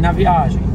na viagem.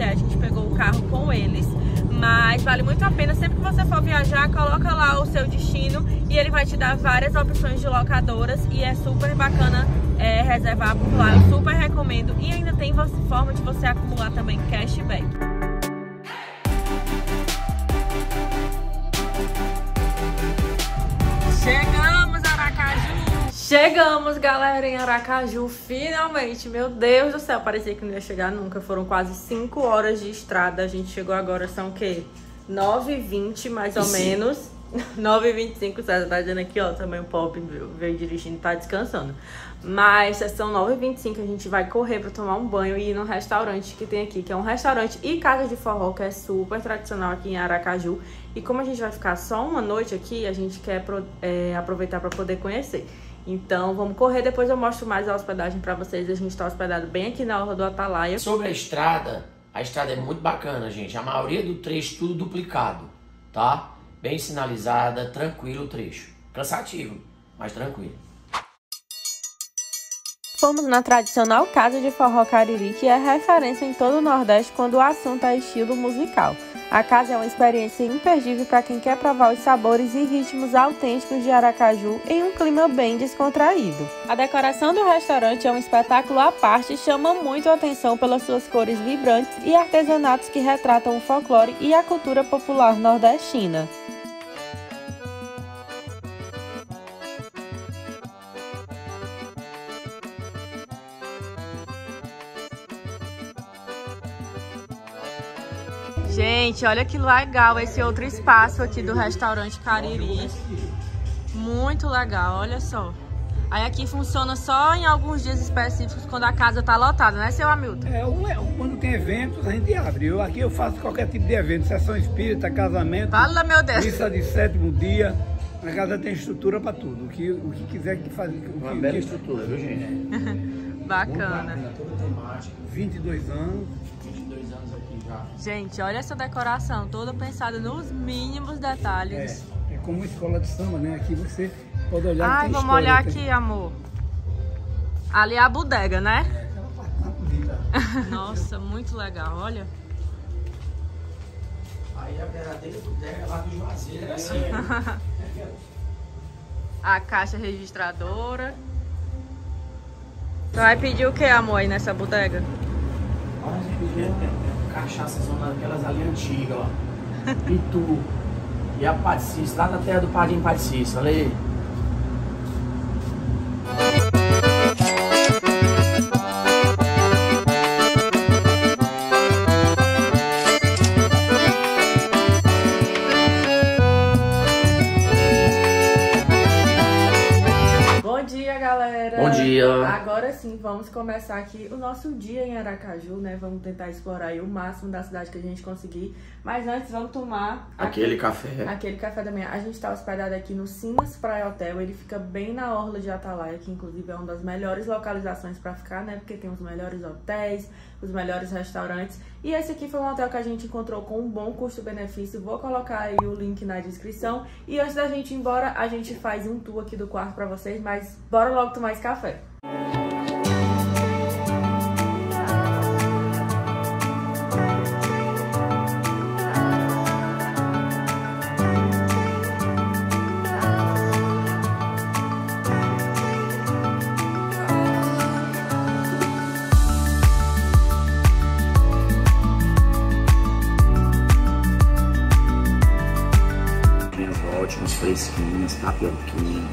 Aí a gente pegou o carro com eles. Mas vale muito a pena, sempre que você for viajar, coloca lá o seu destino e ele vai te dar várias opções de locadoras e é super bacana é, reservar por lá, eu super recomendo. E ainda tem forma de você acumular também cashback. Chegamos, galera, em Aracaju, finalmente! Meu Deus do céu, parecia que não ia chegar nunca. Foram quase 5 horas de estrada. A gente chegou agora, são o quê? 9h20, mais ou menos. 9h25, o César tá dizendo aqui, ó, também o Pop veio dirigindo, tá descansando. Mas são 9h25, a gente vai correr pra tomar um banho e ir no restaurante que tem aqui, que é um restaurante e casa de forró, que é super tradicional aqui em Aracaju. E como a gente vai ficar só uma noite aqui, a gente quer é, aproveitar para poder conhecer. Então vamos correr, depois eu mostro mais a hospedagem para vocês. A gente está hospedado bem aqui na Orla do Atalaia. Sobre a estrada, a estrada é muito bacana, gente. A maioria do trecho tudo duplicado, tá? Bem sinalizada, tranquilo o trecho. Cansativo, mas tranquilo. Fomos na tradicional Casa de Forró Cariri, que é referência em todo o Nordeste quando o assunto é estilo musical. A casa é uma experiência imperdível para quem quer provar os sabores e ritmos autênticos de Aracaju em um clima bem descontraído. A decoração do restaurante é um espetáculo à parte e chama muito a atenção pelas suas cores vibrantes e artesanatos que retratam o folclore e a cultura popular nordestina. Gente, olha que legal esse outro espaço aqui do restaurante Cariri. Muito legal, olha só. Aí aqui funciona só em alguns dias específicos, quando a casa tá lotada, né, seu Hamilton? É, quando tem eventos, a gente abre. Eu, aqui eu faço qualquer tipo de evento, sessão espírita, casamento, Fala, meu Deus. missa de sétimo dia. A casa tem estrutura para tudo. O que, o que quiser que faz. Uma que, bela que... estrutura, viu, gente? Bacana. bacana, toda temática. 22 anos. Gente, olha essa decoração, toda pensada nos mínimos detalhes. É, é como uma escola de samba, né? Aqui você pode olhar. Ai, vamos história, olhar tem- aqui, amor. Ali é a bodega, né? É, aquela parte bonita. Nossa, muito legal, olha. Aí a verdadeira bodega lá do Juazeiro, é assim. A caixa registradora. Tu vai pedir o que, amor, aí nessa bodega? Olha, gente, cachaça zona daquelas ali antigas, ó. Pitu. E a Paticício, lá da terra do Padrinho Paticício, olha aí. Vamos começar aqui o nosso dia em Aracaju, né? Vamos tentar explorar aí o máximo da cidade que a gente conseguir. Mas antes, vamos tomar Aquele café. Aquele café da manhã. A gente tá hospedado aqui no Simas Praia Hotel. Ele fica bem na orla de Atalaia, que inclusive é uma das melhores localizações pra ficar, né? Porque tem os melhores hotéis, os melhores restaurantes. E esse aqui foi um hotel que a gente encontrou com um bom custo-benefício. Vou colocar aí o link na descrição. E antes da gente ir embora, a gente faz um tour aqui do quarto pra vocês. Mas bora logo tomar esse café. fresquinhas, tapioquinha,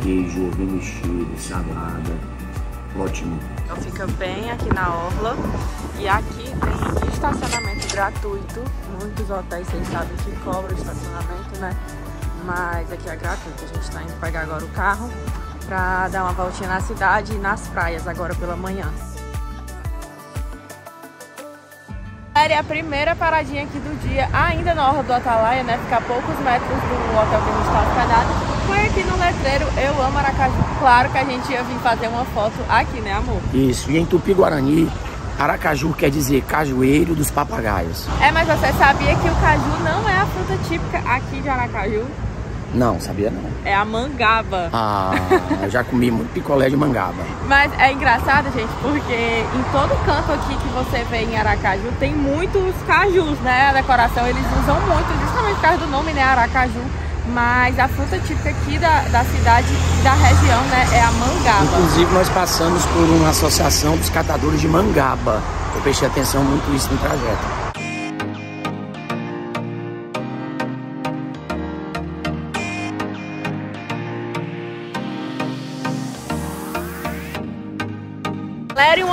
queijo, ovo mexido, salada. Ótimo. Então fica bem aqui na Orla. E aqui tem estacionamento gratuito. Muitos hotéis, vocês sabem, que cobram estacionamento, né? Mas aqui é gratuito. A gente está indo pegar agora o carro para dar uma voltinha na cidade e nas praias agora pela manhã. É a primeira paradinha aqui do dia, ainda na Orla do Atalaia, né? Fica a poucos metros do hotel que a gente está hospedado. Foi aqui no letreiro Eu Amo Aracaju. Claro que a gente ia vir fazer uma foto aqui, né, amor? Isso, e em Tupi-Guarani, Aracaju quer dizer cajueiro dos papagaios. É, mas você sabia que o caju não é a fruta típica aqui de Aracaju? Não, sabia não. É a mangaba. Ah, eu já comi muito picolé de mangaba. Mas é engraçado, gente, porque em todo canto aqui que você vê em Aracaju tem muitos cajus, né? A decoração eles usam muito, justamente por causa do nome, né? Aracaju. Mas a fruta típica aqui da, da cidade, da região, né, é a mangaba. Inclusive nós passamos por uma associação dos catadores de mangaba. Eu prestei atenção muito nisso no trajeto.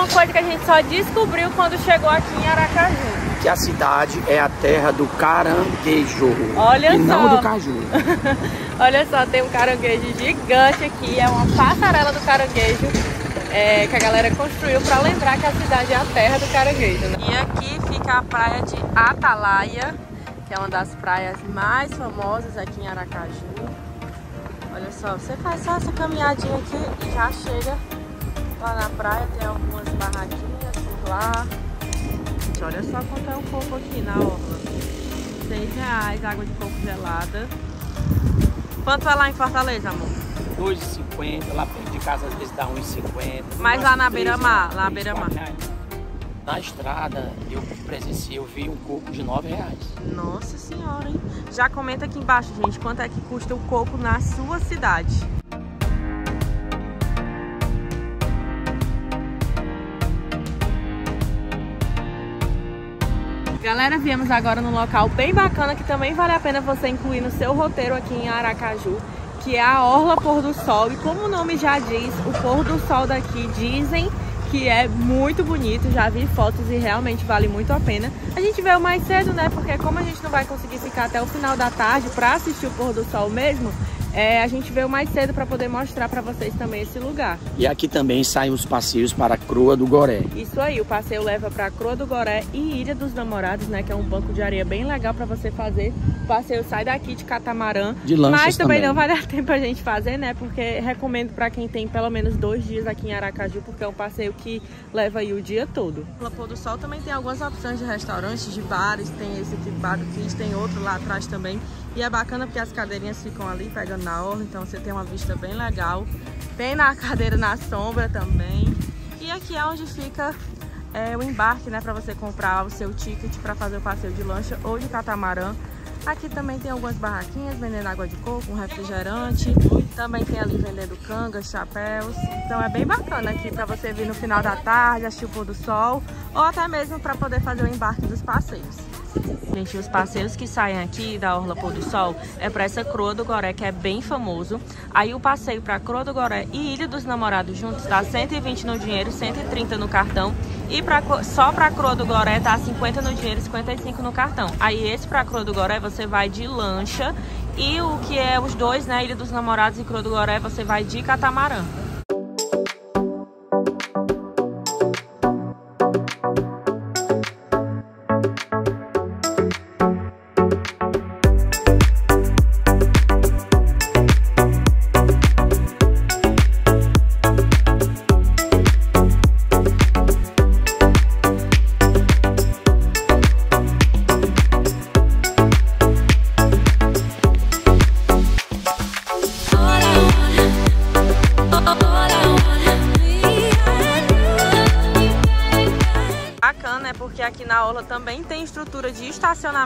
Uma coisa que a gente só descobriu quando chegou aqui em Aracaju. Que a cidade é a terra do caranguejo. Olha e só. não do caju. Olha só, tem um caranguejo gigante aqui. É uma passarela do caranguejo é, que a galera construiu para lembrar que a cidade é a terra do caranguejo. Né? E aqui fica a praia de Atalaia, que é uma das praias mais famosas aqui em Aracaju. Olha só, você faz só essa caminhadinha aqui e já chega Lá na praia tem algumas barraquinhas por lá. Gente, olha só quanto é um coco aqui na orla. 6 reais, água de coco gelada. Quanto é lá em Fortaleza, amor? 2,50, lá perto de casa às vezes dá 1,50. Mas lá na beira-mar, lá na beira-mar. Na estrada eu presenciei, eu vi um coco de 9 reais. Nossa senhora, hein? Já comenta aqui embaixo, gente, quanto é que custa o coco na sua cidade. Galera, viemos agora num local bem bacana que também vale a pena você incluir no seu roteiro aqui em Aracaju, que é a Orla Pôr do Sol. E como o nome já diz, o pôr do sol daqui dizem que é muito bonito, já vi fotos e realmente vale muito a pena. A gente veio mais cedo, né, porque como a gente não vai conseguir ficar até o final da tarde para assistir o pôr do sol mesmo, é, a gente veio mais cedo para poder mostrar para vocês também esse lugar. E aqui também saem os passeios para a Croa do Goré. Isso aí, o passeio leva para a Croa do Goré e Ilha dos Namorados, né, que é um banco de areia bem legal para você fazer. O passeio sai daqui de catamarã, de mas também, também, não vai dar tempo a gente fazer, né, porque recomendo para quem tem pelo menos dois dias aqui em Aracaju, porque é um passeio que leva aí o dia todo. No Pôr do Sol também tem algumas opções de restaurantes, de bares, tem esse aqui, Bar do tem outro lá atrás também. E é bacana porque as cadeirinhas ficam ali pegando na orla, então você tem uma vista bem legal. Bem na cadeira na sombra também. E aqui é onde fica é, o embarque, né, para você comprar o seu ticket para fazer o passeio de lancha ou de catamarã. Aqui também tem algumas barraquinhas vendendo água de coco, um refrigerante. Também tem ali vendendo cangas, chapéus. Então é bem bacana aqui para você vir no final da tarde, assistir o pôr do sol ou até mesmo para poder fazer o embarque dos passeios. Gente, os passeios que saem aqui da Orla Pôr do Sol é para essa Croa do Goré, que é bem famoso. Aí o passeio para Croa do Goré e Ilha dos Namorados juntos dá 120 no dinheiro, 130 no cartão. E pra, só para Croa do Goré tá 50 no dinheiro, 55 no cartão. Aí esse para Croa do Goré você vai de lancha e o que é os dois, né, Ilha dos Namorados e Croa do Goré, você vai de catamarã.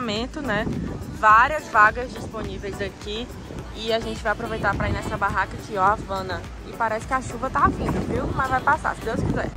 Estacionamento, né? Várias vagas disponíveis aqui. E a gente vai aproveitar para ir nessa barraca aqui, ó, Havana. E parece que a chuva tá vindo, viu? Mas vai passar, se Deus quiser.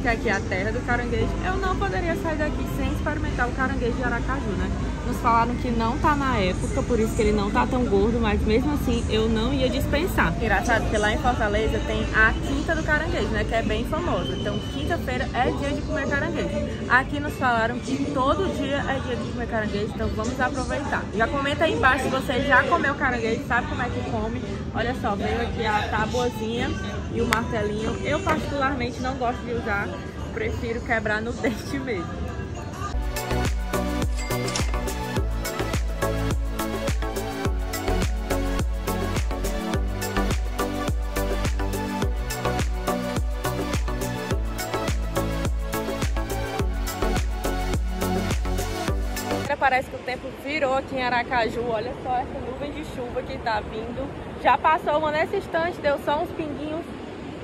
Que aqui é a terra do caranguejo, eu não poderia sair daqui sem experimentar o caranguejo de Aracaju, né? Nos falaram que não tá na época, por isso que ele não tá tão gordo, mas mesmo assim eu não ia dispensar. Engraçado que lá em Fortaleza tem a Do Caranguejo, né? Que é bem famosa. Então quinta-feira é dia de comer caranguejo. Aqui nos falaram que todo dia é dia de comer caranguejo, então vamos aproveitar. Já comenta aí embaixo se você já comeu caranguejo, sabe como é que come. Olha só, veio aqui a tabuazinha e o martelinho. Eu particularmente não gosto de usar, prefiro quebrar no dente mesmo. Virou aqui em Aracaju. Olha só essa nuvem de chuva que tá vindo. Já passou uma nesse instante, deu só uns pinguinhos.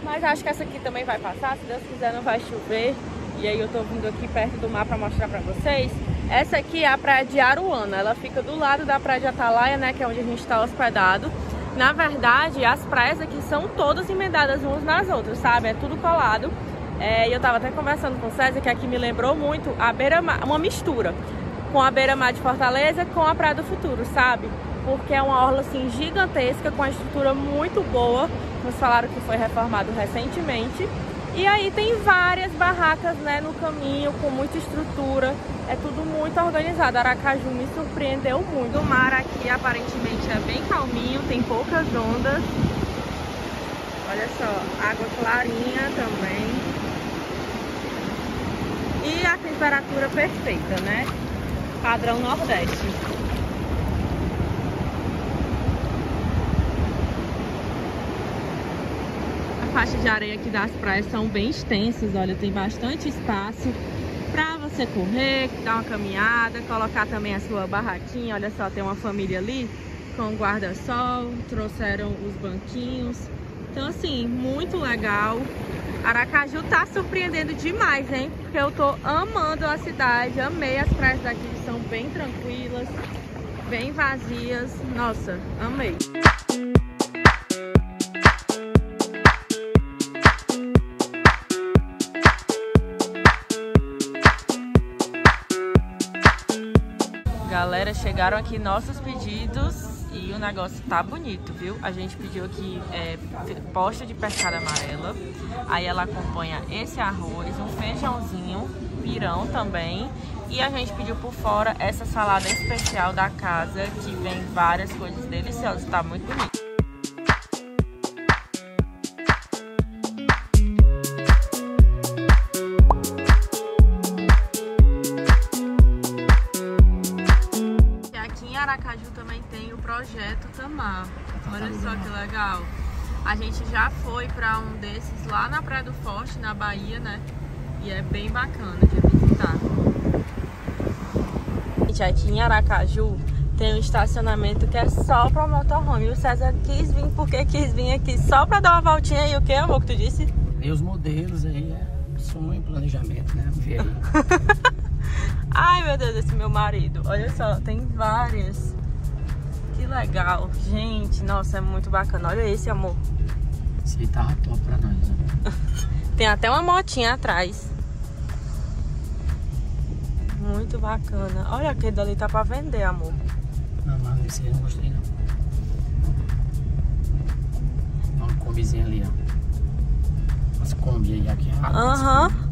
Mas acho que essa aqui também vai passar. Se Deus quiser, não vai chover. E aí eu tô vindo aqui perto do mar pra mostrar pra vocês. Essa aqui é a praia de Aruana. Ela fica do lado da praia de Atalaia, né? Que é onde a gente tá hospedado. Na verdade, as praias aqui são todas emendadas umas nas outras, sabe? É tudo colado. É, e eu tava até conversando com o César que aqui me lembrou muito a beira-mar, uma mistura com a beira-mar de Fortaleza com a Praia do Futuro, sabe? Porque é uma orla assim gigantesca, com uma estrutura muito boa. Nos falaram que foi reformado recentemente. E aí tem várias barracas né, no caminho, com muita estrutura. É tudo muito organizado. Aracaju me surpreendeu muito. O mar aqui aparentemente é bem calminho, tem poucas ondas. Olha só, água clarinha também. E a temperatura perfeita, né? Padrão Nordeste. A faixa de areia aqui das praias são bem extensas, olha, tem bastante espaço para você correr, dar uma caminhada, colocar também a sua barraquinha. Olha só, tem uma família ali com guarda-sol, trouxeram os banquinhos. Então, assim, muito legal. Aracaju tá surpreendendo demais, hein? Porque eu tô amando a cidade, amei as praias daqui, são bem tranquilas, bem vazias. Nossa, amei. Galera, chegaram aqui nossos pedidos e o negócio tá bonito, viu? A gente pediu aqui é, posta de pescada amarela. Aí ela acompanha esse arroz, um feijãozinho, pirão também. E a gente pediu por fora essa salada especial da casa, que vem várias coisas deliciosas. Tá muito bonito. Aracaju projeto Tamar. Olha só que legal. A gente já foi para um desses lá na Praia do Forte, na Bahia, né? E é bem bacana de visitar. Gente, aqui em Aracaju tem um estacionamento que é só para motorhome. E o César quis vir porque quis vir aqui só para dar uma voltinha e o que, amor, que tu disse? Ver os modelos aí, é sonho, planejamento, né? Ai, meu Deus, esse meu marido. Olha só, tem várias. Que legal. Gente, nossa, é muito bacana. Olha esse, amor. Esse aí tava top pra nós, né? tem até uma motinha atrás. Muito bacana. Olha, aquele dali tá pra vender, amor. Não, mas esse aí eu não gostei, não. Uma combizinha ali, ó. As Kombi aí aqui. Aham. Uhum.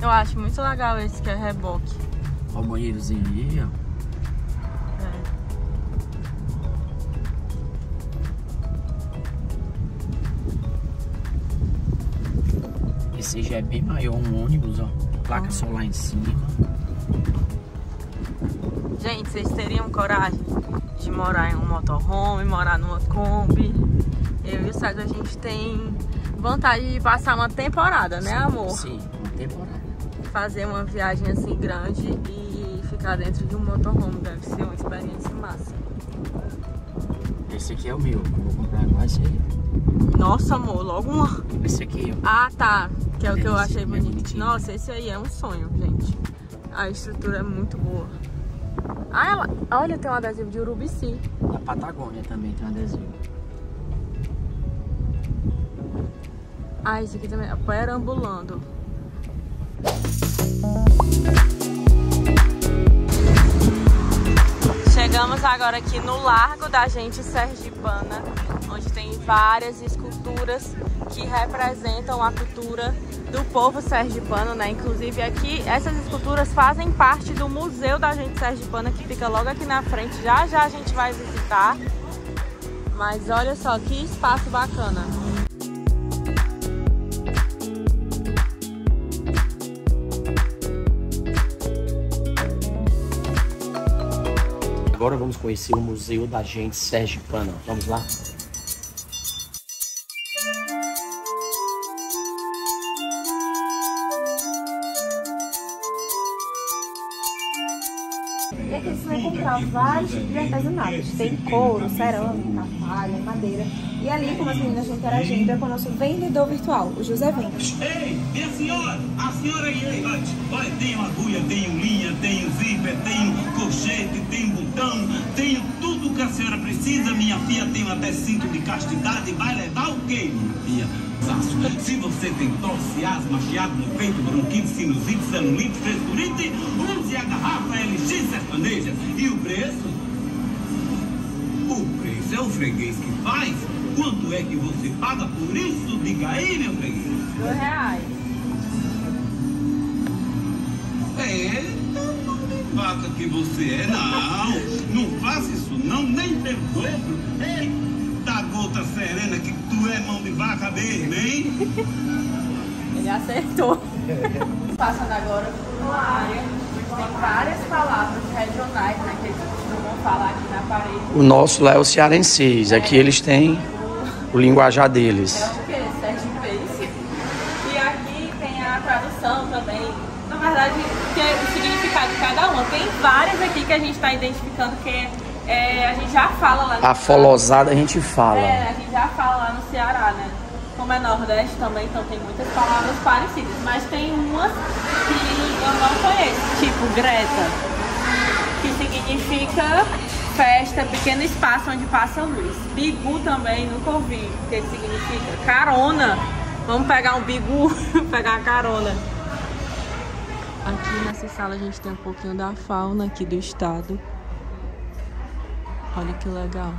Eu acho muito legal esse que é reboque. Olha o banheirozinho aí, ó. Esse já é bem maior, um ônibus, ó. Placa ah. solar em cima. Gente, vocês teriam coragem de morar em um motorhome, morar numa Kombi? Eu e o César, a gente tem vontade de passar uma temporada, né, amor? Sim, uma temporada fazer uma viagem assim grande e ficar dentro de um motorhome. Deve ser uma experiência massa. Esse aqui é o meu, eu vou comprar esse aí. Nossa, amor, logo uma. Esse aqui, ó. Ah, tá. Que é o que eu achei bonito. Nossa, esse aí é um sonho, gente. A estrutura é muito boa. Ah, ela... olha, tem um adesivo de Urubici. Na Patagônia também tem um adesivo. Ah, esse aqui também é perambulando. Chegamos agora aqui no Largo da Gente Sergipana, onde tem várias esculturas que representam a cultura do povo sergipano, né? Inclusive aqui, essas esculturas fazem parte do Museu da Gente Sergipana, que fica logo aqui na frente. Já já a gente vai visitar. Mas olha só que espaço bacana. Agora vamos conhecer o Museu da Gente Sergipana. Vamos lá? E aqui você vai encontrar vários tipos de artesanatos. Tem couro, cerâmica, palha, madeira. E ali, como as meninas interagindo, é com o nosso vendedor virtual, o José Ventos. Ei, minha senhora, a senhora aí, olha, tenho agulha, tenho linha, tenho zíper, tenho colchete, tenho botão, tenho tudo que a senhora precisa, minha filha, tenho até cinto de castidade, vai levar o quê, minha filha? Se você tem tosse, asma, chiado no peito, bronquite, sinusite, celulite, frescurite, use a garrafa LX sertaneja. E o preço? O preço é o freguês que faz. Quanto é que você paga por isso? Diga aí, meu freguês. Dois reais. É, vaca que você é, não. Não faça isso não, nem pelo dobro. Eita gota serena que tu é mão de vaca mesmo, hein? Ele acertou. Passando agora por uma área tem várias palavras regionais, né? Que eles costumam falar aqui na parede. O nosso lá é o cearenses. Aqui eles têm o linguajar deles. É o quê? Sergipense. E aqui tem a tradução também. Na verdade, tem o significado de cada uma. Tem várias aqui que a gente está identificando que é, a gente já fala lá no A folosada a gente fala. É, a gente já fala lá no Ceará, né? Como é Nordeste também, então tem muitas palavras parecidas. Mas tem umas que eu não conheço, tipo Greta, que significa festa, pequeno espaço onde passa luz. Bigu também, nunca ouvi o que significa. Carona. Vamos pegar um bigu, pegar uma carona. Aqui nessa sala a gente tem um pouquinho da fauna aqui do estado. Olha que legal.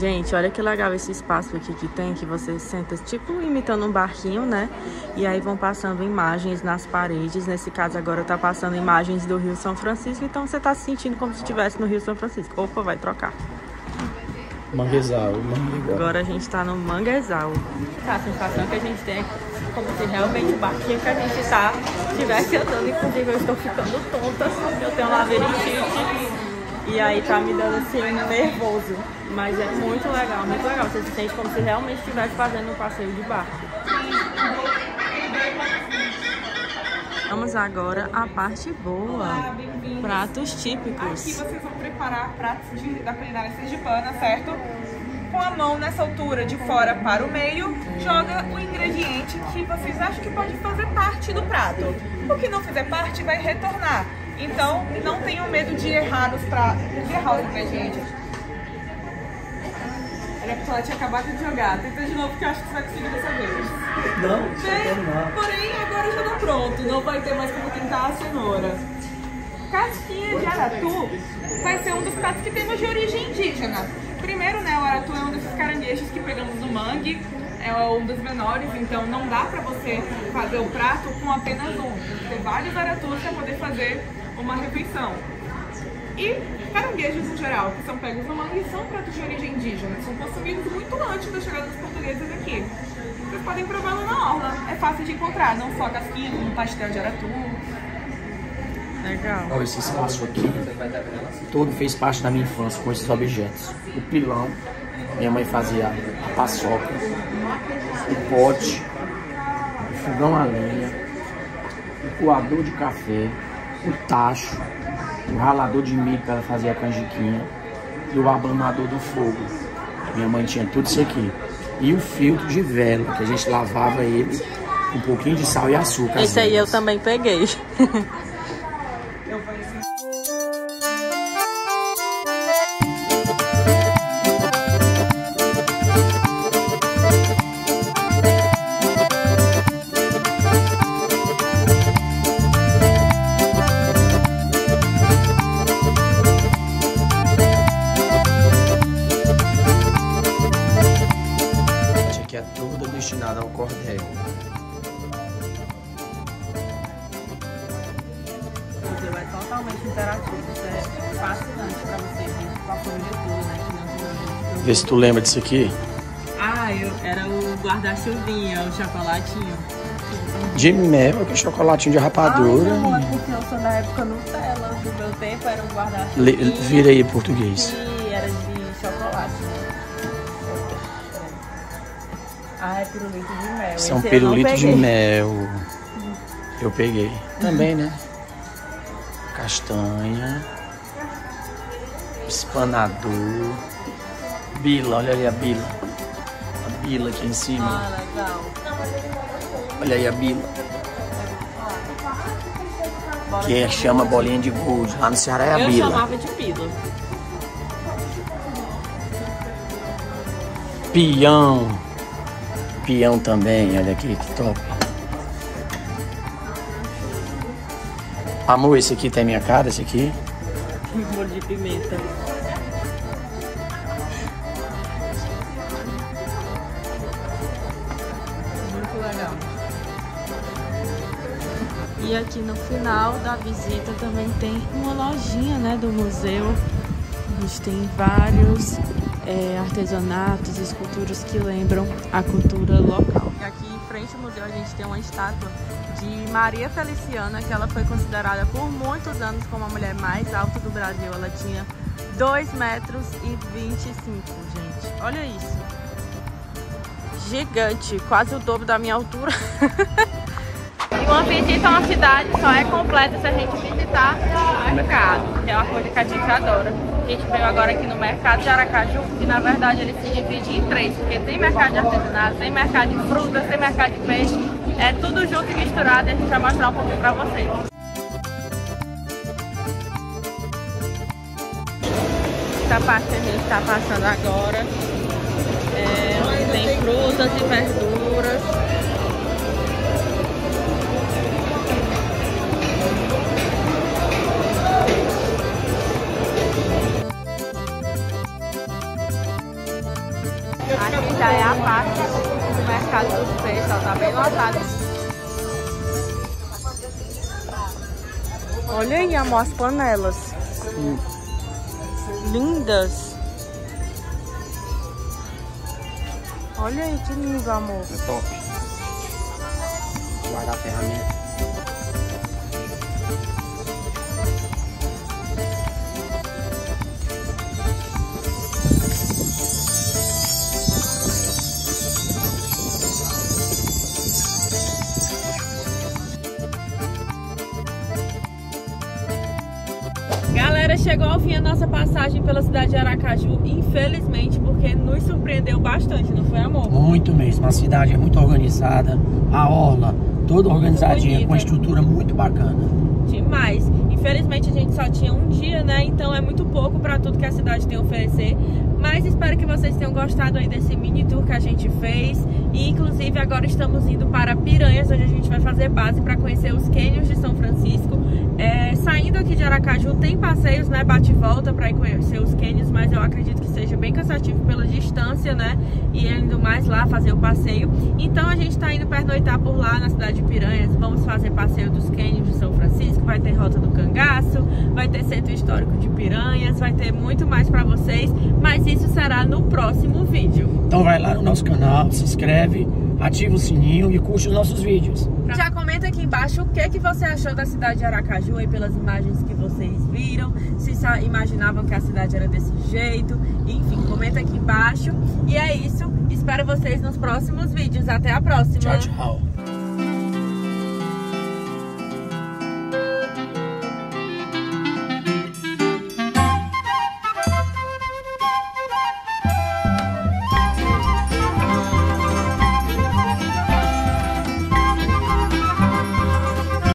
Gente, olha que legal esse espaço aqui que tem, que você senta tipo imitando um barquinho, né? E aí vão passando imagens nas paredes. Nesse caso agora tá passando imagens do Rio São Francisco, então você tá se sentindo como se estivesse no Rio São Francisco. Opa, vai trocar. Manguezal, manguezal. Agora a gente tá no Manguezal. Tá, a sensação que a gente tem é como se realmente o barquinho que a gente tá estivesse andando. Inclusive eu estou ficando tonta, eu tenho labirintite. E aí tá me dando assim nervoso. Mas é muito legal, muito legal. Você se sente como se realmente estivesse fazendo um passeio de barco. Vamos agora à parte boa. Olá, bem-vindos. Pratos Aqui típicos. vocês vão preparar pratos de- da culinária sergipana, certo? Com a mão nessa altura, de fora para o meio, joga o ingrediente que vocês acham que pode fazer parte do prato. O que não fizer parte vai retornar. Então, não tenham medo de errar os, pra... de errar os ingredientes. Era porque ela tinha acabado de jogar. Tenta de novo que eu acho que você vai conseguir dessa vez. Não, Bem, porém, agora já tá pronto. Não vai ter mais como tentar a cenoura. Casquinha de aratu vai ser um dos pratos que temos de origem indígena. Primeiro, né, o aratu é um desses caranguejos que pegamos no mangue, é um dos menores, então não dá pra você fazer o prato com apenas um. Tem vários aratus pra poder fazer uma refeição. E caranguejos em geral, que são pegos no mangue, são pratos de origem indígena. São consumidos muito antes da chegada dos portugueses aqui. Vocês podem prová-lo na orla. É fácil de encontrar, não só casquinha, como pastel de aratu. Legal. Olha esse espaço aqui. Todo fez parte da minha infância com esses objetos. O pilão, minha mãe fazia a paçoca, o pote, o fogão a lenha, o coador de café, o tacho, o ralador de milho que ela fazia a canjiquinha e o ablamador do fogo. Minha mãe tinha tudo isso aqui. E o filtro de vela, que a gente lavava ele com um pouquinho de sal e açúcar. Esse aí eu também peguei. Vê se tu lembra disso aqui. Ah, eu, era o guarda-chuvinha, o chocolatinho. De mel, que é chocolatinho de rapadura. Ai, amor, é porque eu sou da época Nutella. Do meu tempo era um guarda-chuvinha. Vira aí português. Era de chocolate? Ah, é pirulito de mel. São Esse eu pirulito não de mel. Eu peguei. Também, né? Castanha. Espanador. Bila, olha ali a bila. A bila aqui em cima. Ah, legal. Olha aí a bila. Que é, chama bolinha de gude. Lá no Ceará é a Eu bila. chamava de pila. Pião. Pião também, olha aqui, que top. Amor, esse aqui tem minha cara, esse aqui. Molho de pimenta. Final da visita também tem uma lojinha né, do museu. A gente tem vários é, artesanatos, esculturas que lembram a cultura local. Aqui em frente ao museu a gente tem uma estátua de Maria Feliciana, que ela foi considerada por muitos anos como a mulher mais alta do Brasil. Ela tinha 2 metros e 25, gente. Olha isso. Gigante, quase o dobro da minha altura. Uma visita a uma cidade só é completa se a gente visitar o mercado, que é uma coisa que a gente adora. A gente veio agora aqui no mercado de Aracaju, que na verdade ele se divide em três, porque tem mercado de artesanato, tem mercado de frutas, tem mercado de peixe, é tudo junto e misturado e a gente vai mostrar um pouquinho pra vocês. Essa parte que a gente está passando agora é, tem frutas e verduras. Aqui já é a parte do mercado dos peixes, ó, tá bem lotado. Olha aí, amor, as panelas. Lindas. Olha aí, que lindo, amor. É top. Guardar a ferramenta. Galera, chegou ao fim a nossa passagem pela cidade de Aracaju, infelizmente, porque nos surpreendeu bastante, não foi, amor? Muito mesmo. A cidade é muito organizada. A orla toda organizadinha, bonita. com uma estrutura muito bacana. Demais. Infelizmente a gente só tinha um dia, né? Então é muito pouco para tudo que a cidade tem a oferecer. Mas espero que vocês tenham gostado aí desse mini tour que a gente fez. E inclusive agora estamos indo para Piranhas, onde a gente vai fazer base para conhecer os cânions de São Francisco. É, saindo aqui de Aracaju tem passeios, né? Bate e volta para ir conhecer os cânions, mas eu acredito que seja bem cansativo pela distância, né? E indo mais lá fazer o passeio. Então a gente está indo pernoitar por lá na cidade de Piranhas. Vamos fazer passeio dos cânions de São Francisco, vai ter rota do cangaço, vai ter centro histórico de Piranhas, vai ter muito mais para vocês, mas isso será no próximo vídeo. Então vai lá no nosso canal, se inscreve, ativa o sininho e curte os nossos vídeos. Já comenta aqui embaixo o que, que você achou da cidade de Aracaju aí pelas imagens que vocês viram, se imaginavam que a cidade era desse jeito, enfim, comenta aqui embaixo. E é isso, espero vocês nos próximos vídeos. Até a próxima! Tchau, tchau.